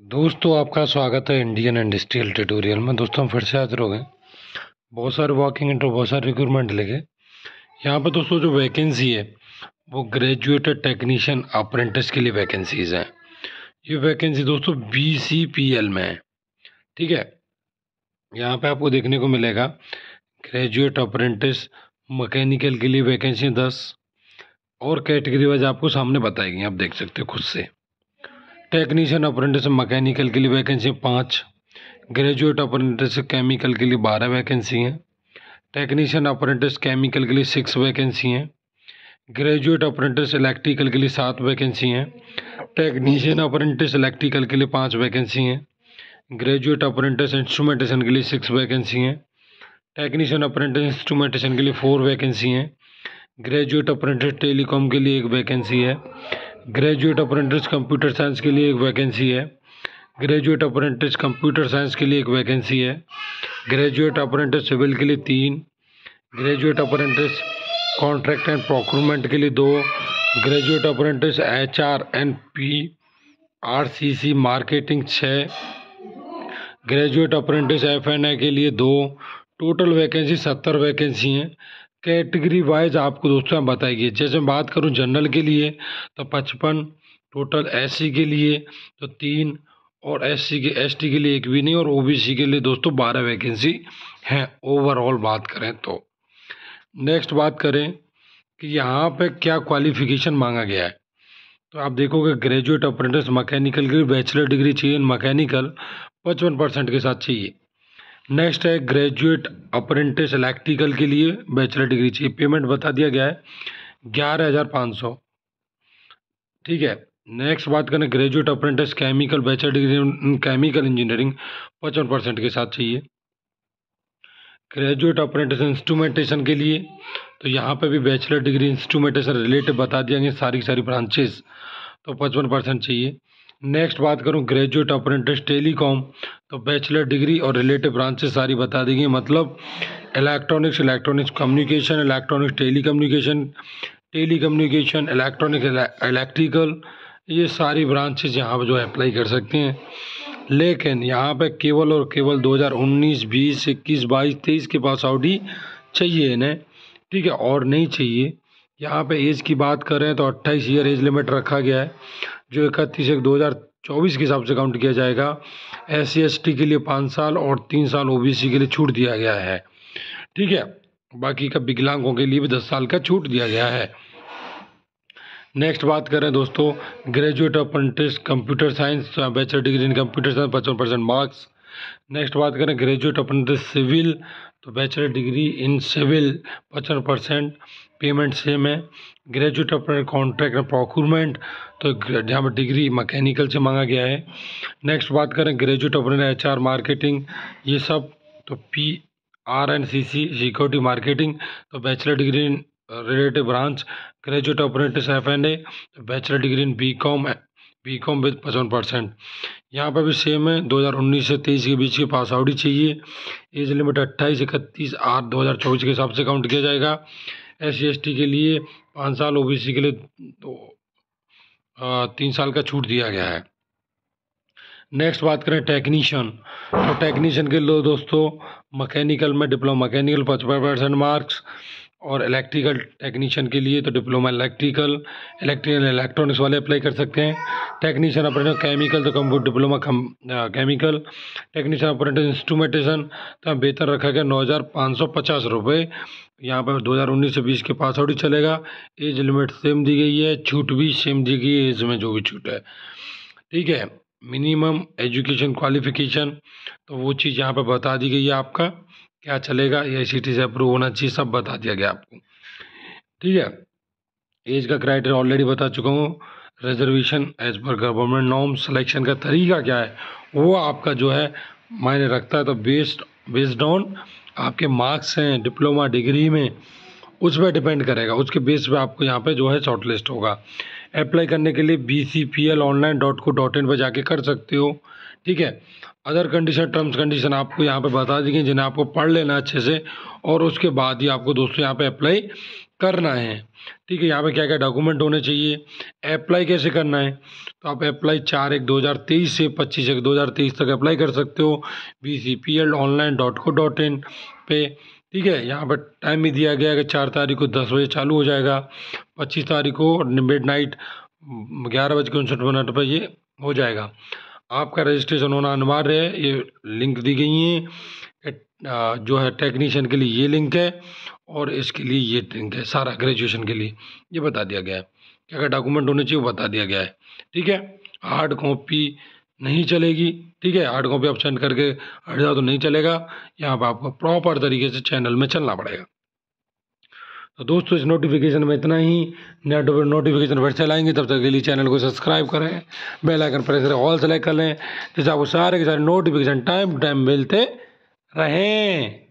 दोस्तों, आपका स्वागत है इंडियन इंडस्ट्रियल ट्यूटोरियल में। दोस्तों, हम फिर से हाजिर हो गए। बहुत सारे वॉकिंग इंटर बहुत सारे रिक्रूटमेंट लेके यहाँ पर दोस्तों, जो वैकेंसी है, वो ग्रेजुएटेड टेक्नीशियन अप्रेंटिस के लिए वैकेंसीज हैं। ये वैकेंसी दोस्तों बी सी पी एल में है। ठीक है? यहाँ पे आपको देखने को मिलेगा ग्रेजुएट अप्रेंटिस मकैनिकल के लिए वैकेंसी दस। और कैटेगरी वाइज आपको सामने बताएगी, आप देख सकते हो खुद से। टेक्नीशियन अप्रेंटिस मैकेनिकल के लिए वैकेंसी पाँच। ग्रेजुएट अप्रेंटिस केमिकल के लिए बारह वैकेंसी हैं। टेक्नीशियन अप्रेंटिस केमिकल के लिए सिक्स वैकेंसी हैं। ग्रेजुएट अप्रेंटिस इलेक्ट्रिकल के लिए सात वैकेंसी हैं। टेक्नीशियन अप्रेंटिस इलेक्ट्रिकल के लिए पाँच वैकेंसी हैं। ग्रेजुएट अप्रेंटिस इंस्ट्रूमेंटेशन के लिए सिक्स वैकेंसी हैं। टेक्नीशियन अप्रेंटिस इंस्ट्रूमेंटेशन के लिए फोर वैकेंसी हैं। ग्रेजुएट अप्रेंटिस टेलीकॉम के लिए एक वैकेंसी है। ग्रेजुएट अप्रेंटिस कंप्यूटर साइंस के लिए एक वैकेंसी है। ग्रेजुएट अप्रेंटिस कंप्यूटर साइंस के लिए एक वैकेंसी है। ग्रेजुएट अप्रेंटिस सिविल के लिए तीन। Graduate apprentice contract and procurement के लिए दो। Graduate apprentice H R and P R C C marketing छः graduate apprentice F N A के लिए दो। टोटल वैकेंसी सत्तर वैकेंसी हैं। कैटेगरी वाइज आपको दोस्तों यहाँ बताएगी। जैसे मैं बात करूँ जनरल के लिए तो पचपन टोटल एससी के लिए तो तीन और एससी के, एसटी के लिए एक भी नहीं, और ओबीसी के लिए दोस्तों बारह वैकेंसी हैं। ओवरऑल बात करें तो। नेक्स्ट बात करें कि यहाँ पे क्या क्वालिफिकेशन मांगा गया है। तो आप देखोगे ग्रेजुएट अप्रेंटिस मैकेनिकल की बैचलर डिग्री चाहिए, मैकेनिकल पचपन परसेंट के साथ चाहिए। नेक्स्ट है ग्रेजुएट अप्रेंटिस इलेक्ट्रिकल के लिए बैचलर डिग्री चाहिए। पेमेंट बता दिया गया है, ग्यारह हज़ार पाँच सौ। ठीक है नेक्स्ट बात करें graduate apprentice chemical bachelor degree chemical engineering पचपन परसेंट के साथ चाहिए। ग्रेजुएट अप्रेंटिस इंस्ट्रूमेंटेशन के लिए तो यहाँ पे भी बैचलर डिग्री इंस्ट्रूमेंटेशन रिलेटेड बता दिया गया, सारी सारी ब्रांचेस तो पचपन परसेंट चाहिए। नेक्स्ट बात करूँ ग्रेजुएट अप्रेंटिस टेलीकॉम तो बैचलर डिग्री और रिलेटिव ब्रांचेस सारी बता दी गई मतलब electronics electronics communication electronics telecommunication telecommunication electronic electrical ये सारी ब्रांचेज यहाँ पर जो है अप्लाई कर सकते हैं। लेकिन यहाँ पे केवल और केवल 2019, 20, 21, 22, 23 के पास आउट ही चाहिए इन्हें। ठीक है और नहीं चाहिए। यहाँ पे एज की बात करें तो 28 ईयर एज लिमिट रखा गया है। जो इकतीस एक दो हज़ार चौबीस के हिसाब से काउंट किया जाएगा। एस सी के लिए पाँच साल और तीन साल ओबीसी के लिए छूट दिया गया है। ठीक है, बाकी का विकलांगों के लिए भी दस साल का छूट दिया गया है। नेक्स्ट बात करें दोस्तों, graduate apprentice computer science, bachelor degree in computer science, पचपन परसेंट मार्क्स। नेक्स्ट बात करें, ग्रेजुएट अप्रेंटिस सिविल तो बैचलर डिग्री इन सिविल पचपन परसेंट पेमेंट सेम है। ग्रेजुएट अपने कॉन्ट्रैक्ट एंड प्रोक्यूरमेंट तो जहाँ पर डिग्री मैकेनिकल से मांगा गया है। नेक्स्ट बात करें ग्रेजुएट अपने एच मार्केटिंग ये सब तो P R N C C security marketing तो bachelor degree in relative branch graduate apprentice F N A bachelor degree in B com B com with पचपन परसेंट। यहाँ पर भी सेम है 2019 से 23 के बीच के पास आउट ही चाहिए। एज लिमिट अट्ठाईस, इकतीस, आठ, दो हज़ार चौबीस के हिसाब से काउंट किया जाएगा। एस सी के लिए पाँच साल ओबीसी के लिए तो तीन साल का छूट दिया गया है। नेक्स्ट बात करें टेक्नीशियन तो टेक्नीशियन के लिए दोस्तों मैकेनिकल में डिप्लोमा मैकेनिकल पचपन परसेंट मार्क्स और इलेक्ट्रिकल टेक्नीशियन के लिए तो डिप्लोमा इलेक्ट्रिकल इलेक्ट्रिकल इलेक्ट्रॉनिक्स वाले अप्लाई कर सकते हैं। टेक्नीशियन ऑपरेटर केमिकल तो कम डिप्लोमा कम केमिकल टेक्नीशियन ऑपरेटर इंस्ट्रूमेंटेशन तो बेहतर रखा गया नौ हज़ार पाँच सौ पचास रुपये यहाँ पर दो हज़ार उन्नीस से बीस के पास आउट ही चलेगा। एज लिमिट सेम दी गई है, छूट भी सेम दी गई है एज में जो भी छूट है। ठीक है मिनिमम एजुकेशन क्वालिफिकेशन तो वो चीज़ यहाँ पर बता दी गई है आपका। क्या चलेगा? ए सी से अप्रूव होना चाहिए, सब बता दिया गया आपको। ठीक है? एज का क्राइटेरिया ऑलरेडी बता चुका हूँ। रिजर्वेशन एज पर गवर्नमेंट नॉर्म सिलेक्शन का तरीका क्या है? वो आपका जो है, मायने रखता है। तो बेस्ड बेस्ड ऑन आपके मार्क्स हैं डिप्लोमा डिग्री में, उस पर डिपेंड करेगा। उसके बेस पे आपको यहाँ पे जो है शॉर्ट लिस्ट होगा। अप्लाई करने के लिए B C P L online dot co dot in पर जाके कर सकते हो। ठीक है? अदर कंडीशन टर्म्स कंडीशन आपको यहाँ पे बता दी गई जिन्हें आपको पढ़ लेना अच्छे से, और उसके बाद ही आपको दोस्तों यहाँ पे अप्लाई करना है। ठीक है, यहाँ पे क्या क्या डॉक्यूमेंट होने चाहिए? अप्लाई कैसे करना है? तो आप अप्लाई चार एक दो हज़ार तेईस से पच्चीस एक दो हज़ार तेईस तक अप्लाई कर सकते हो। B C P L online dot co dot in पे ठीक है, यहाँ पर टाइम भी दिया गया है कि चार तारीख को दस बजे चालू हो जाएगा। पच्चीस तारीख को मिड नाइट ग्यारह बज के उनसठ मिनट पर ये हो जाएगा। आपका रजिस्ट्रेशन होना अनिवार्य है, ये लिंक दी गई हैं। जो है टेक्नीशियन के लिए ये लिंक है और इसके लिए ये लिंक है, सारा ग्रेजुएशन के लिए। ये बता दिया गया है क्या क्या डॉक्यूमेंट होने चाहिए वो बता दिया गया है। ठीक है हार्ड कॉपी नहीं चलेगी। ठीक है हार्ड कॉपी ऑप्शन करके हट जाओ तो नहीं चलेगा। यहाँ पर आपको प्रॉपर तरीके से चैनल में चलना पड़ेगा। तो दोस्तों, इस नोटिफिकेशन में इतना ही। नेट नोटिफिकेशन फिर से लाएँगे, तब तक के लिए चैनल को सब्सक्राइब करें। बेल आइकन प्रेस करें ऑल सेलेक्ट कर लें। जिससे आपको सारे के सारे नोटिफिकेशन टाइम टाइम मिलते रहें।